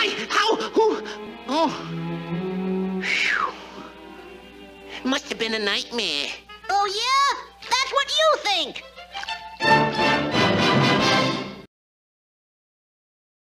Why? How? Who? Oh. Phew. Must have been a nightmare. Oh, yeah? That's what you think.